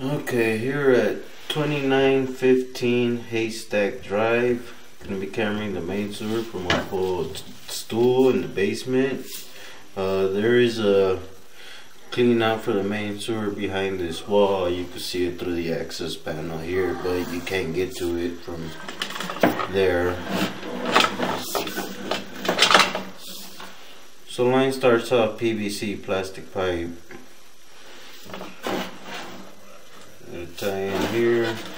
Okay, here at 2915 Haystack Drive. Gonna be carrying the main sewer from my old stool in the basement. Uh, there is a clean out for the main sewer behind this wall. You can see it through the access panel here, but you can't get to it from there. So line starts off PVC plastic pipe. Tie in here.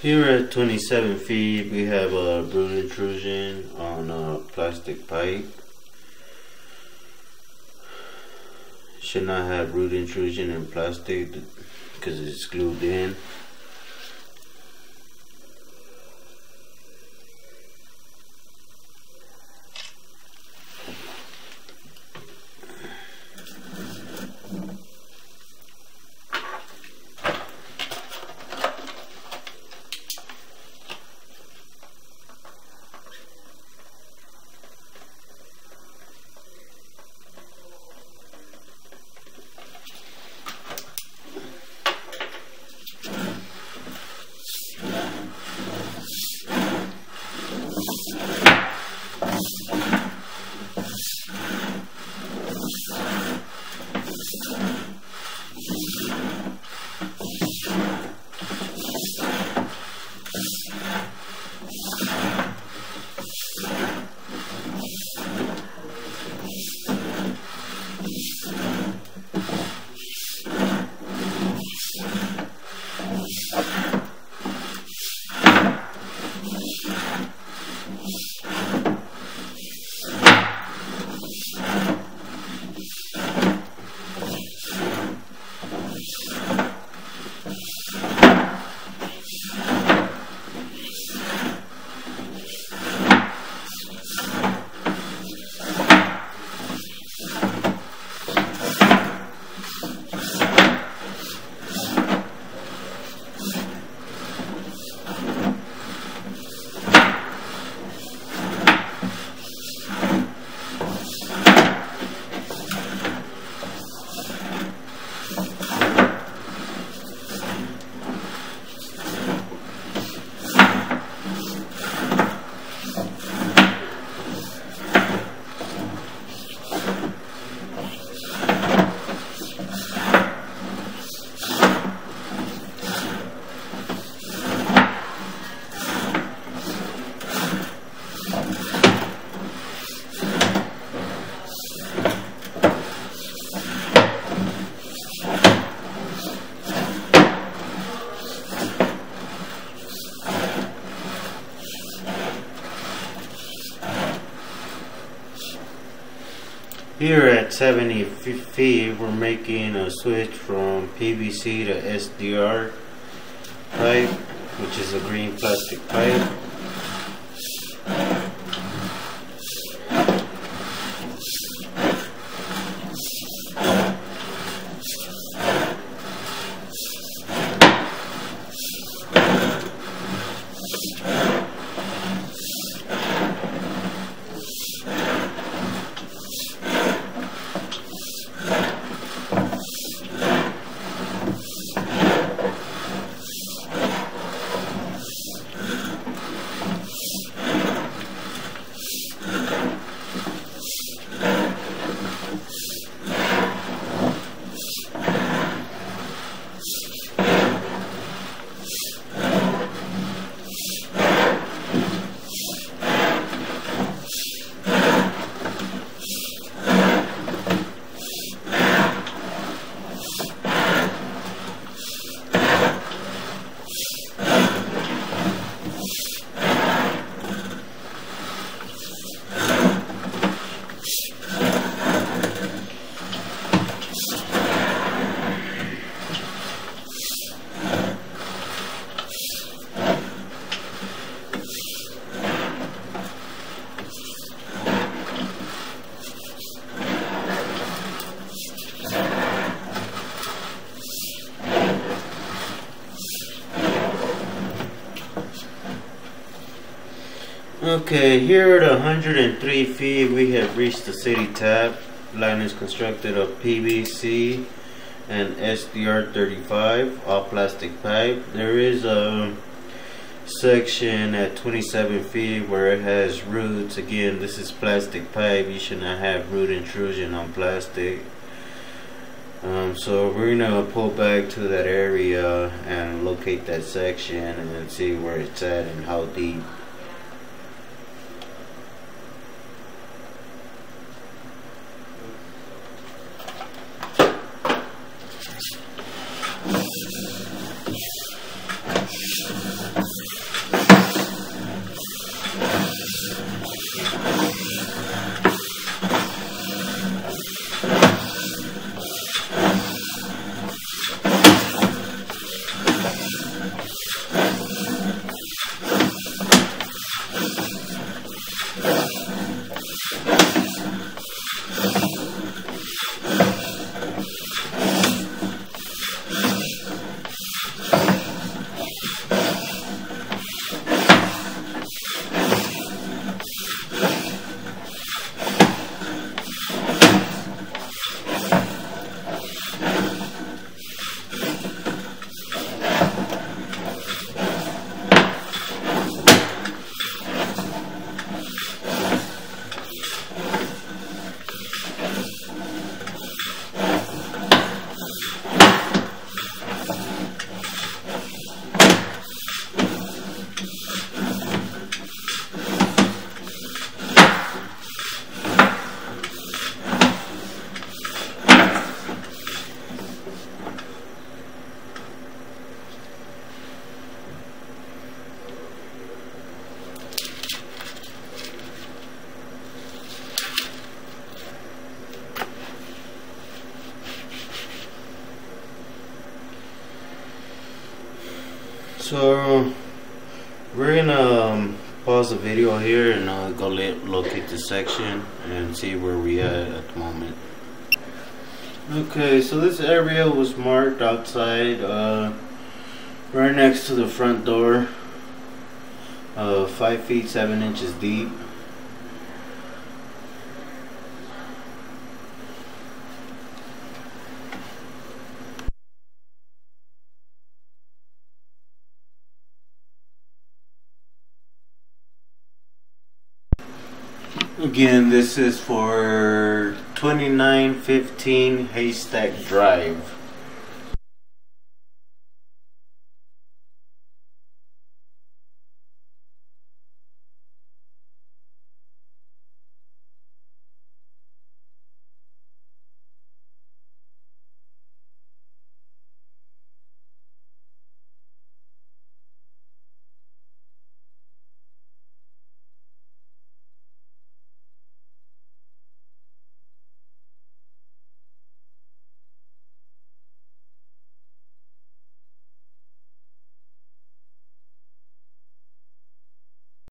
Here at 27 feet, we have a root intrusion on a plastic pipe. Should not have root intrusion in plastic because it's glued in. 70 feet, we're making a switch from PVC to SDR pipe, which is a green plastic pipe. Okay, here at 103 feet, we have reached the city tap. Line is constructed of PVC and SDR35, all plastic pipe. There is a section at 27 feet where it has roots. Again, this is plastic pipe. You should not have root intrusion on plastic. Um, so we're gonna pull back to that area and locate that section and see where it's at and how deep. Thank you. So we're gonna um, pause the video here and uh, go locate the section and see where we at at the moment. Okay, so this area was marked outside, uh, right next to the front door, uh, five feet seven inches deep. Again, this is for 2915 Haystack Drive.